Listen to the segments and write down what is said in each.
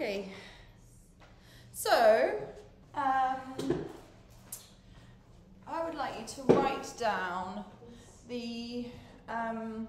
Okay. So, um, I would like you to write down the um,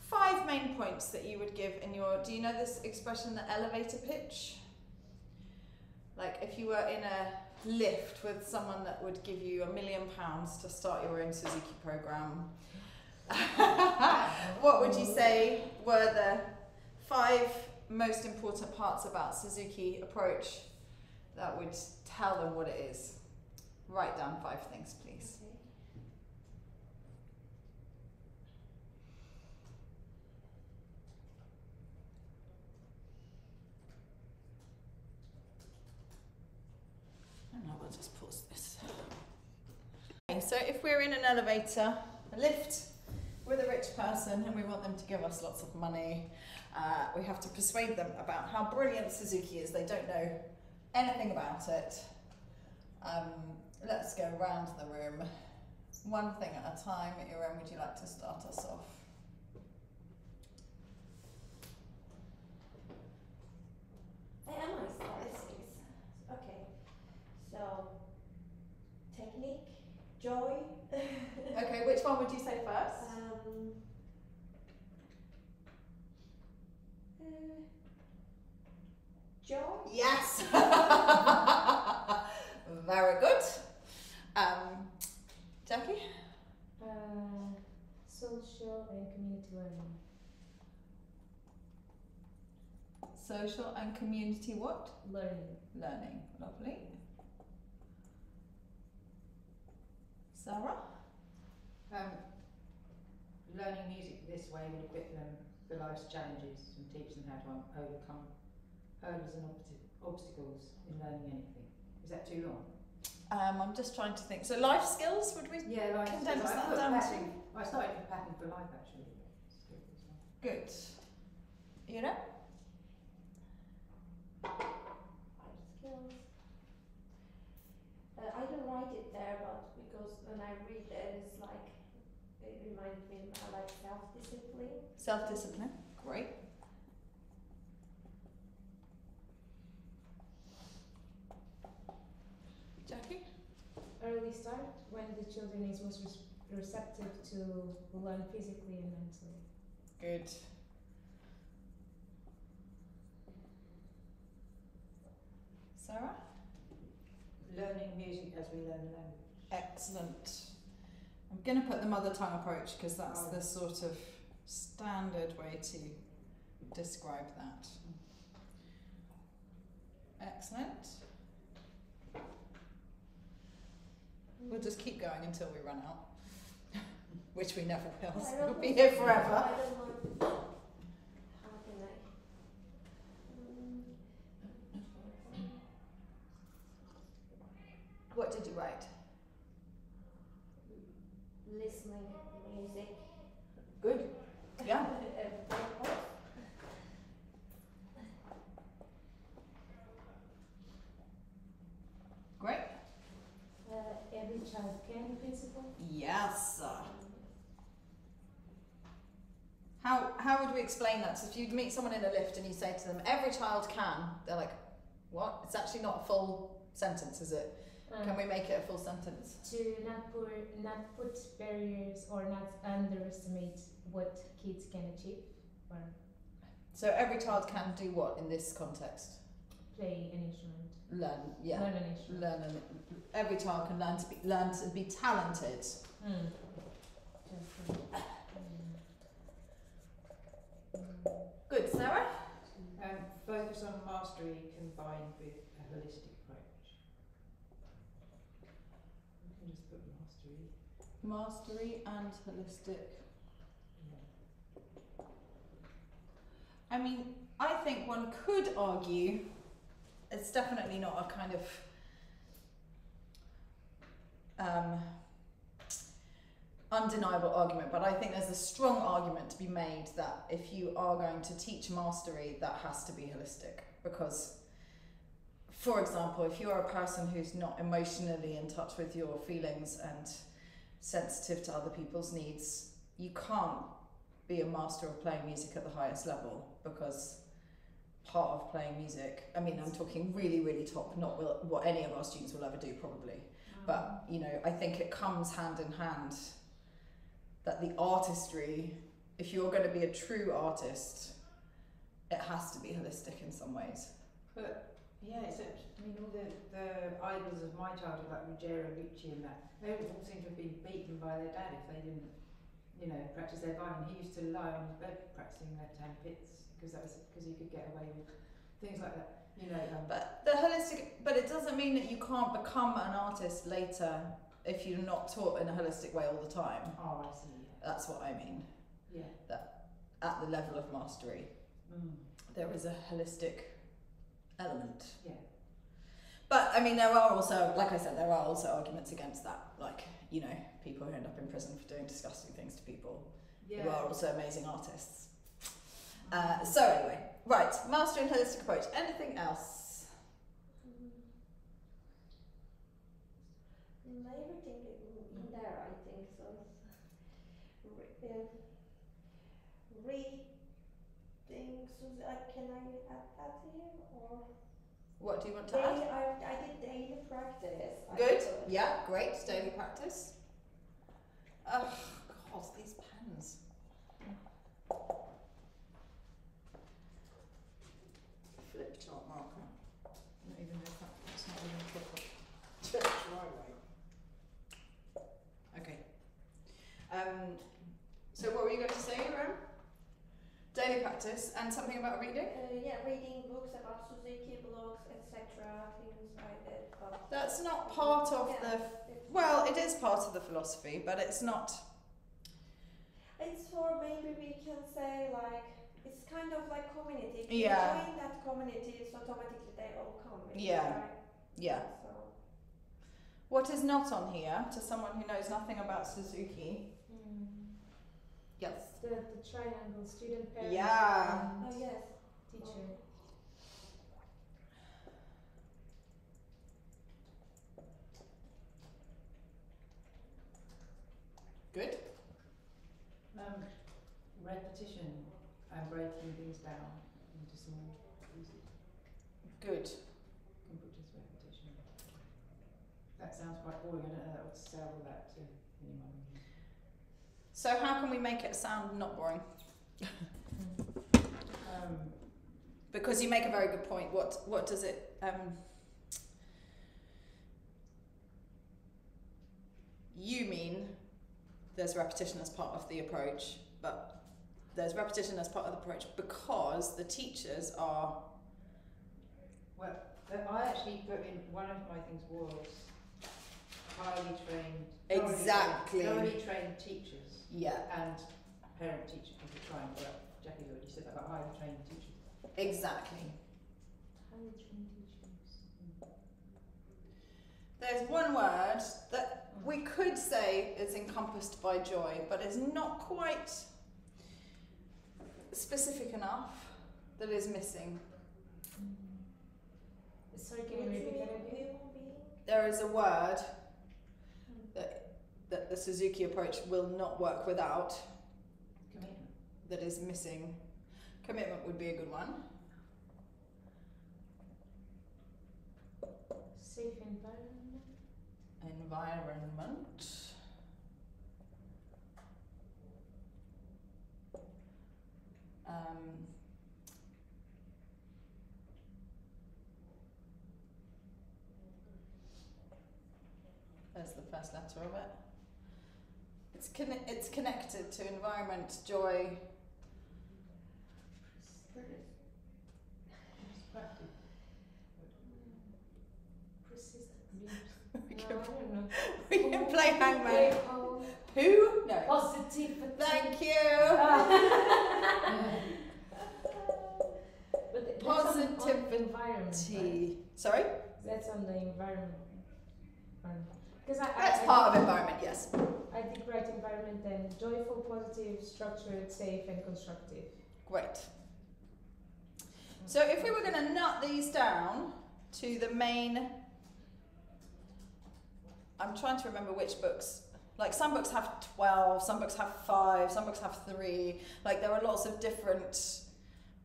five main points that you would give in your. Do you know this expression, the elevator pitch? Like if you were in a lift with someone that would give you a million pounds to start your own Suzuki program, what would you say were the five most important parts about Suzuki approach that would tell them what it is? Write down five things, please. Okay. I don't know, we'll just pause this. Okay, so if we're in an elevator, a lift with a rich person and we want them to give us lots of money, uh, we have to persuade them about how brilliant Suzuki is. They don't know anything about it. Um, let's go round the room. One thing at a time. Irene, would you like to start us off? I am start this okay. So technique, joy. Okay, which one would you say first? um, joy. Yes. Very good. Um, Jackie? Uh, social and community learning. Social and community what? Learning. Learning. Lovely. Sarah? Um, learning music this way would equip them for life's challenges and teach them how to um, overcome hurdles and obsti- obstacles in learning anything. Is that too long? Um, I'm just trying to think. So life skills, would we? Yeah, like Condense I that put down to- pattern, I started with pattern for life actually. Skills as well. Good. You know? Life skills. Uh, I don't write it there, but because when I read it, it's like it reminds me of like self-discipline. Self-discipline. Great. Jackie? Early start when the children is most receptive to learn physically and mentally. Good. Sarah? Learning music as we learn the language. Excellent. I'm going to put the mother tongue approach because that's the sort of standard way to describe that. Excellent. We'll just keep going until we run out, which we never will. So We'll be here forever. I don't know. How can I? Mm, What did you write? listening music. Good. Yeah. Uh, purpose. Great. Uh, every child can principle. Yes. How, would we explain that? So if you meet someone in a lift and you say to them, every child can, they're like, what? It's actually not a full sentence, is it? Can Um, we make it a full sentence? to not put not put barriers or not underestimate what kids can achieve or So every child can do what in this context? play an instrument. Learn, yeah. Learn an instrument. Learn, and every child can learn to be learn to be talented. Mm. Mm. Mm. Good, Sarah. Um, focus on mastery combined with a holistic approach. You can just put mastery. Mastery and holistic. Yeah. I mean, I think one could argue it's definitely not a kind of um, undeniable argument, but I think there's a strong argument to be made that if you are going to teach mastery, that has to be holistic. Because, for example, if you're a person who's not emotionally in touch with your feelings and sensitive to other people's needs, you can't be a master of playing music at the highest level because part of playing music. I mean, I'm talking really, really top, not will, what any of our students will ever do, probably. But mm. you know, I think it comes hand in hand that the artistry, if you're going to be a true artist, it has to be holistic in some ways. Yeah, except I mean all the, the idols of my childhood like Ruggiero, Ricci and that, they all seem to have been beaten by their dad if they didn't, you know, practice their violin. He used to lie on his bed practicing left hand pits because that was because he could get away with things like that. You know, um, But the holistic, but it doesn't mean that you can't become an artist later if you're not taught in a holistic way all the time. oh, I see. That's what I mean. Yeah. That At the level of mastery. Mm. there is a holistic element. Yeah. But I mean, there are also, like I said, there are also arguments against that. Like, you know, people who end up in prison for doing disgusting things to people Yeah. who are also amazing artists. Uh, so anyway, right, master and holistic approach. Anything else? Mm, Everything in, in there, I think so. Re- uh, reading, so can I add that here or? What do you want to Daily, add? I, I did daily practice. Good. Yeah, great. Daily practice. Oh God, these pens. Flip chart marker. I don't even know if that, that's not even proper. Right way. Okay. Um, so what were you going to say, Ram? Daily practice and something about reading. Uh, yeah, reading books about Suzuki blogs, etc. Things did. But That's not part of yeah, the. Well, it is part of the philosophy, but it's not. It's for maybe we can say like it's kind of like community. If Yeah. you join that community, it's automatically they all come. Yeah. right? Yeah. So What is not on here, to someone who knows nothing about Suzuki? Mm. Yes. The, the triangle student parent Yeah. and oh yes. teacher. Good. Um, repetition and breaking things down into small pieces. Good. Can put repetition. That sounds quite boring. I don't know that would sell that to anyone. So, how can we make it sound not boring? Um, Because you make a very good point. What What does it? Um, you mean there's repetition as part of the approach, but there's repetition as part of the approach because the teachers are well, I actually put in one of my things was highly trained. Exactly. Thoroughly trained teachers yeah and parent teacher trying. Well, Jackie's already said that about highly trained teachers. exactly. Highly trained teachers. There's one word that we could say is encompassed by joy, but it's not quite specific enough that is missing. Mm. Sorry, can you repeat that again? There is a word that, the Suzuki approach will not work without Commitment. that is missing. Commitment would be a good one. Safe environment. Environment. Um, there's the first letter of it. It's conne- it's connected to environment, joy. It's practice. Persistent. we, can, we can play hangman. Play. Who? No. Positive. Thank you. But th- that's on- on Positivity. environment. Sorry? That's on the environment. Because I, That's I, I part of environment, yes. I did write environment then joyful, positive, structured, safe, and constructive. Great. So if we were going to nut these down to the main, I'm trying to remember which books. Like some books have 12, some books have 5, some books have 3. Like there are lots of different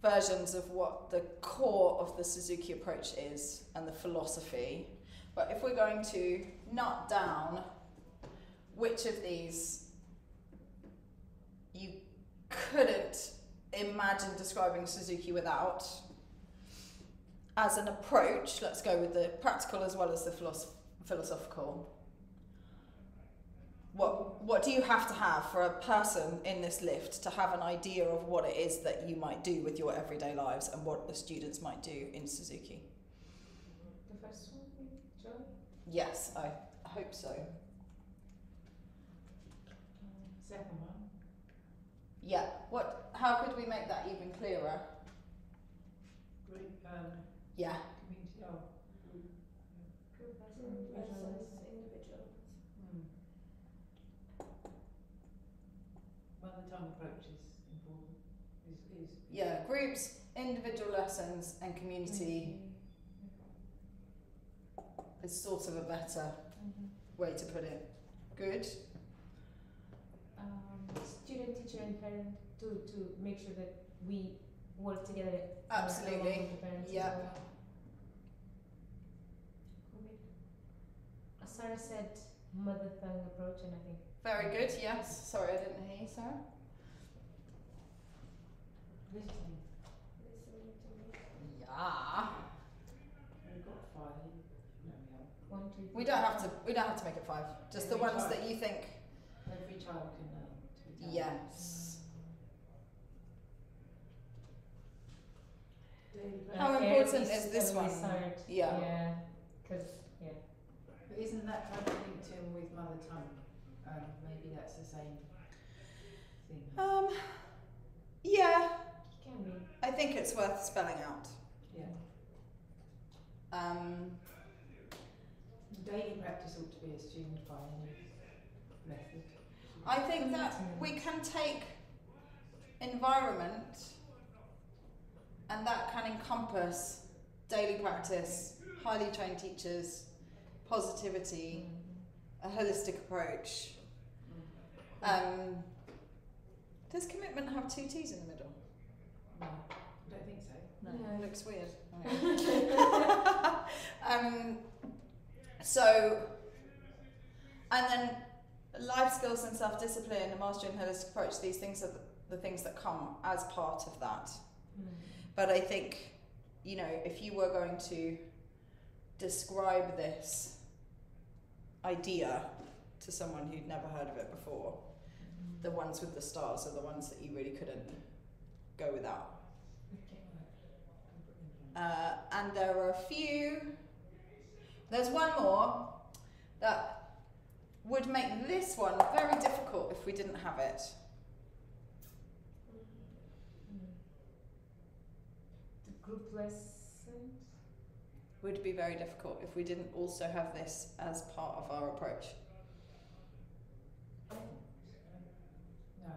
versions of what the core of the Suzuki approach is and the philosophy. But if we're going to nut down which of these you couldn't imagine describing Suzuki without, as an approach, let's go with the practical as well as the philosoph- philosophical. What what do you have to have for a person in this lift to have an idea of what it is that you might do with your everyday lives and what the students might do in Suzuki? The first one, maybe, Joy? Yes, I hope so. Second one. Yeah. What? How could we make that even clearer? Group, um, Yeah. community, oh, versus individual. hmm. Mother tongue approach is important, is, is. Yeah. Groups, individual lessons, and community is sort of a better Mm-hmm. way to put it. Good. Um, student, teacher, and parent to to make sure that we work together. Absolutely. along with the parents as Yeah. well. Sarah said mother tongue approach, and I think Very good. Yes. Sorry, I didn't hear you, Sarah. Listening to me. Yeah. we've got five, no, we haven't. one, two. We three, don't have four. to. We don't have to make it five. Just the ones child. that you think. Every child can learn to. Yes. Daily Uh, How yeah, important is this one? wizard. Yeah. Yeah. Because yeah. But isn't that kind of linked in with mother tongue? Um, maybe that's the same thing. Um. Yeah. It can be. I think it's worth spelling out. Yeah. Um. Daily practice ought to be assumed by any method. I think that we can take environment and that can encompass daily practice, highly trained teachers, positivity, a holistic approach. Um, does commitment have two T's in the middle? No, I don't think so. No, No. it looks weird. um, so, and then life skills and self discipline, and mastery and holistic approach, these things are the, things that come as part of that. Mm. But I think, you know, if you were going to describe this idea to someone who'd never heard of it before, the ones with the stars are the ones that you really couldn't go without. Uh, and there are a few. There's one more that would make this one very difficult if we didn't have it. The group lessons. Would be very difficult if we didn't also have this as part of our approach. Oh, no.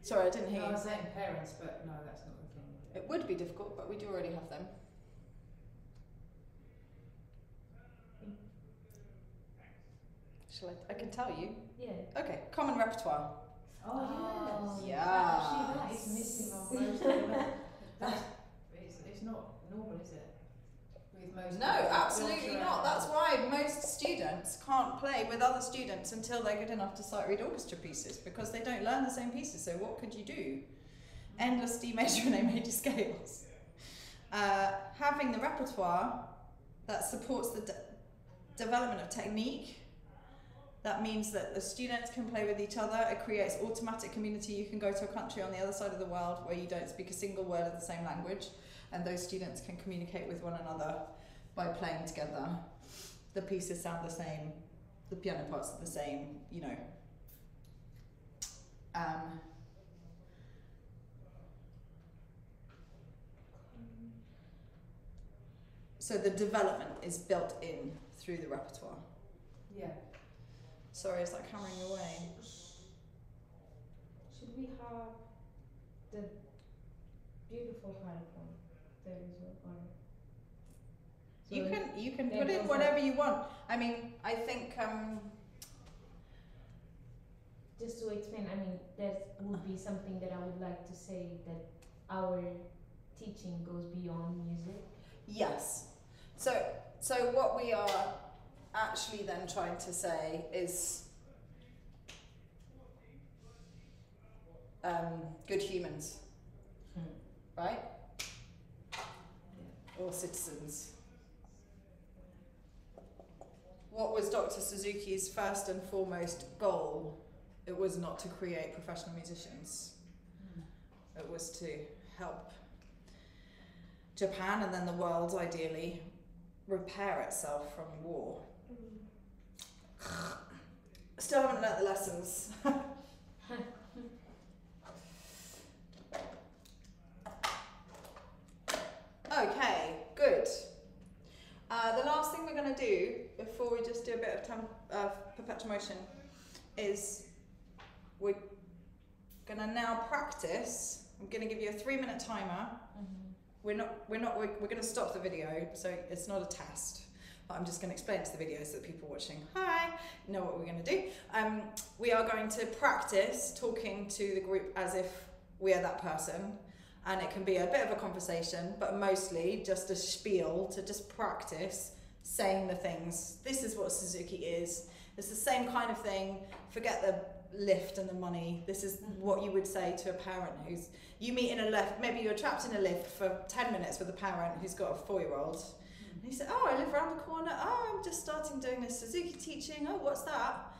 Sorry, I didn't hear No, I was saying parents, but no, that's not the thing. It would be difficult, but we do already have them. Shall I? I can tell you. Yeah. Okay, common repertoire. Oh, Yeah. Actually, that is missing on most of them. That's, it's, it's not normal, is it? With most No, absolutely not. out- That's why most students can't play with other students until they're good enough to sight read orchestra pieces because they don't learn the same pieces. So what could you do? Endless D major and A major scales. Uh, having the repertoire that supports the de- development of technique. That means that the students can play with each other. It creates automatic community. You can go to a country on the other side of the world where you don't speak a single word of the same language, and those students can communicate with one another by playing together. The pieces sound the same, the piano parts are the same, you know. Um, so the development is built in through the repertoire. Yeah. Sorry, is that hammering away? Should we have the beautiful PowerPoint there as well? So You can you can put in whatever you want. I mean, I think um, just to explain, I mean, that would be something that I would like to say that our teaching goes beyond music. Yes. So so what we are actually then trying to say is um, good humans, Mm. right? Or citizens. What was Dr. Suzuki's first and foremost goal? It was not to create professional musicians. It was to help Japan and then the world, ideally, repair itself from war. Still haven't learnt the lessons. okay, good. Uh, the last thing we're going to do before we just do a bit of tem- uh, perpetual motion is we're going to now practice. I'm going to give you a three minute timer. We're not. We're not. We're, we're going to stop the video, so it's not a test. But I'm just going to explain to the video so that people watching, hi, know what we're going to do. Um, we are going to practice talking to the group as if we are that person, and it can be a bit of a conversation, but mostly just a spiel to just practice saying the things. This is what Suzuki is. It's the same kind of thing. Forget the lift and the money. This is what you would say to a parent who's you meet in a lift. Maybe you're trapped in a lift for ten minutes with a parent who's got a four-year-old. And he said, "Oh, I live around the corner. Oh, I'm just starting doing this Suzuki teaching. Oh, what's that?"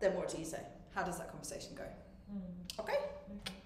Then what do you say? How does that conversation go? Mm. Okay. Okay.